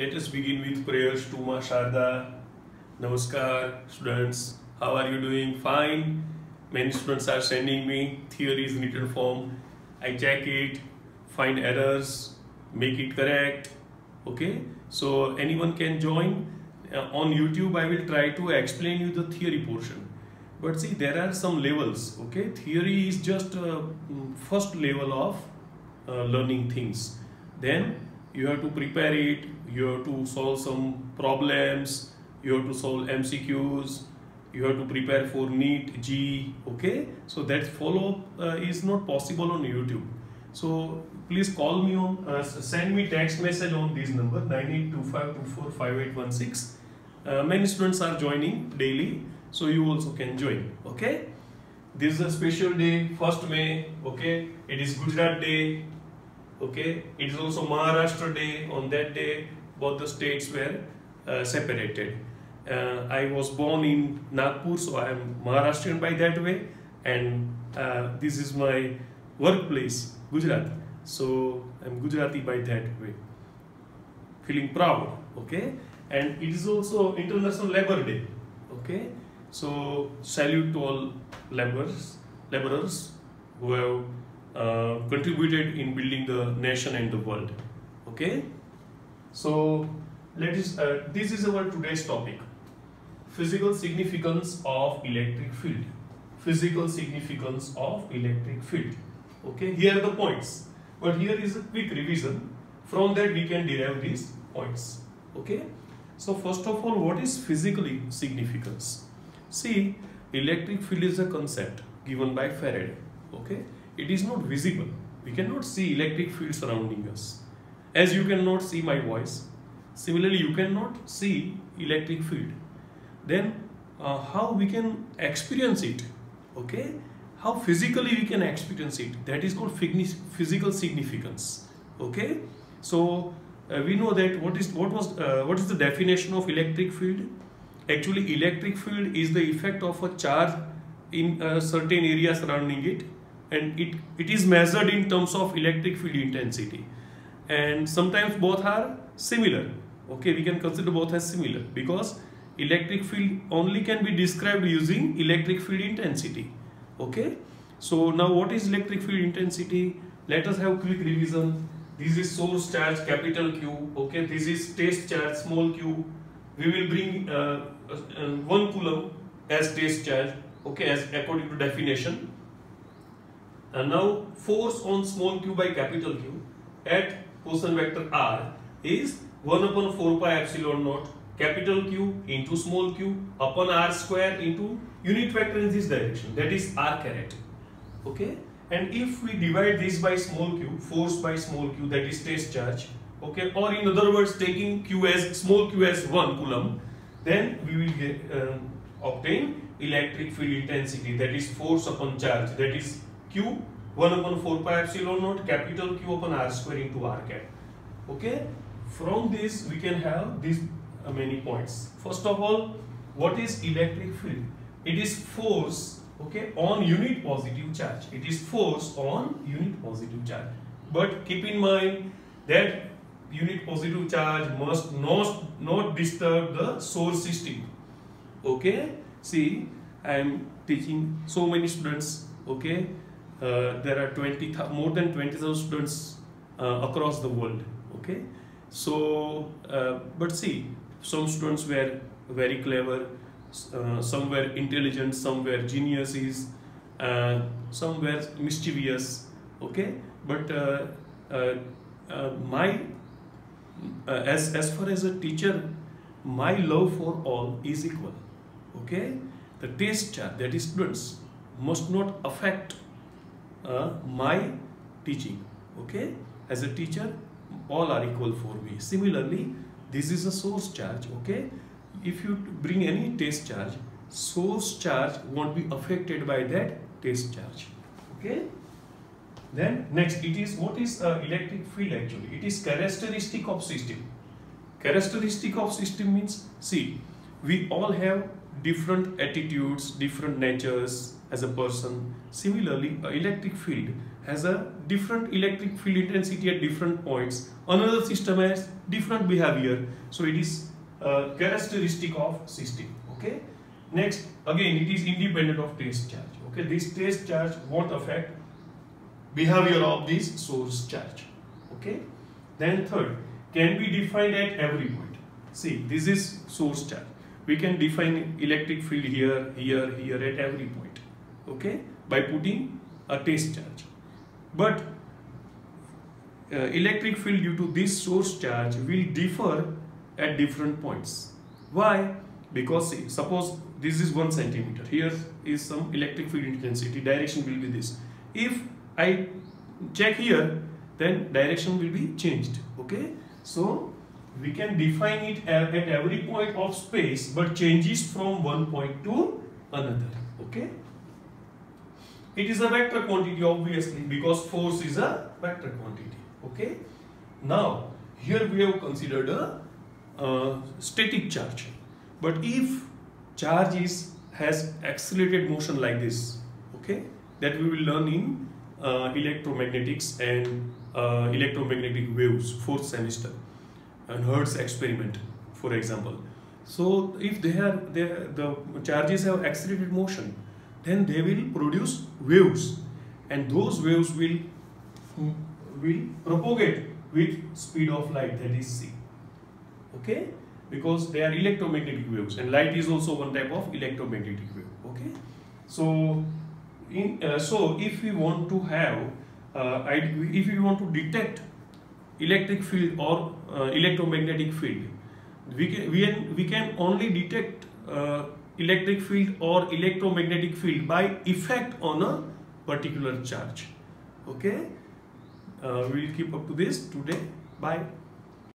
let us begin with prayers to Ma Sharda. Namaskar, students. How are you doing? Fine. Many students are sending me theories in written form. I check it, find errors, make it correct. Okay. So anyone can join. Uh, on YouTube, I will try to explain you the theory portion. But see, there are some levels. Okay. Theory is just uh, mm, first level of uh, learning things. Then you have to prepare it you have to solve some problems you have to solve mcqs you have to prepare for NEET JEE okay? So that follow uh, is not possible on YouTube. So please call me on uh, send me text message on this number 9825245816 uh, many students are joining daily so you also can join okay? This is a special day first May okay? It is Gujarat day okay? It is also Maharashtra day. On that day both the states were uh, separated. Uh, I was born in Nagpur so I am Maharashtrian by that way. And uh, this is my workplace Gujarat. So I'm Gujarati by that way. Feeling proud okay? And it is also International Labor Day okay? So salute to all laborers laborers who have uh, contributed in building the nation and the world. Okay? So let us uh, this is our today's topic. Physical significance of electric field. Physical significance of electric field. Okay? Here are the points. But here is a quick revision. From that we can derive these points. Okay? So first of all what is physically significance? See electric field is a concept given by Faraday. Okay it is not visible. We cannot see electric field surrounding us. As you cannot see my voice, similarly you cannot see electric field. Then uh, how we can experience it? Okay, how physically we can experience it? That is called physical significance. Okay, so uh, we know that what is what was uh, what is the definition of electric field? Actually, electric field is the effect of a charge in a certain area surrounding it and it, it is measured in terms of electric field intensity. And sometimes both are similar. Okay we can consider both as similar because electric field only can be described using electric field intensity. Okay? So now what is electric field intensity? Let us have quick revision. This is source charge capital Q. Okay? This is test charge small q. We will bring uh, uh, one coulomb as test charge. Okay? As according to definition and now force on small q by capital Q at position vector r is 1 upon 4 pi epsilon naught. Capital Q into small q upon r square into unit vector in this direction. That is r caret. Okay? And if we divide this by small q force by small q that is test charge okay? Or in other words taking q as small q as 1 coulomb then we will get um, obtain electric field intensity that is force upon charge that is q 1 upon 4 pi epsilon naught capital Q upon r square into r cap. Okay. From this we can have these uh, many points. First of all, what is electric field? It is force okay on unit positive charge. It is force on unit positive charge. But keep in mind that unit positive charge must not not disturb the source system. Okay. See, I am teaching so many students. Okay there are 20 more than 20,000 students uh, across the world okay? So uh, but see some students were very clever uh, some were intelligent some were geniuses uh, some were mischievous okay? But my as as far as a teacher my love for all is equal okay? The chart that is students must not affect uh, my teaching okay? As a teacher all are equal for me. Similarly this is a source charge okay? If you bring any test charge source charge won't be affected by that test charge okay? Then next it is what is uh, electric field actually? It is characteristic of system. Characteristic of system means see we all have different attitudes different natures as a person. Similarly, electric field has a different electric field intensity at different points. Another system has different behavior. So it is a characteristic of system. Okay. Next, again, it is independent of test charge. Okay, this test charge won't affect behavior of this source charge. Okay. Then third, can be defined at every point. See, this is source charge. We can define electric field here, here, here at every point. Okay, by putting a test charge. But uh, electric field due to this source charge will differ at different points. Why? Because see, suppose this is 1 centimeter. Here is some electric field intensity. Direction will be this. If I check here, then direction will be changed. Okay. So we can define it at every point of space but changes from one point to another. Okay. It is a vector quantity obviously because force is a vector quantity. Okay. Now here we have considered a static charge. But if charge is has accelerated motion like this, okay, that we will learn in uh, electromagnetics and uh, electromagnetic waves fourth semester and Hertz experiment, for example. So if they have they, the charges have accelerated motion, then they will produce waves. And those waves will will propagate with speed of light that is c. Okay? Because they are electromagnetic waves and light is also one type of electromagnetic wave. Okay? So in uh, so if we want to have uh, if we want to detect electric field or uh, electromagnetic field we can, we can we can only detect uh, electric field or electromagnetic field by effect on a particular charge. Okay? Uh, we will keep up to this today. Bye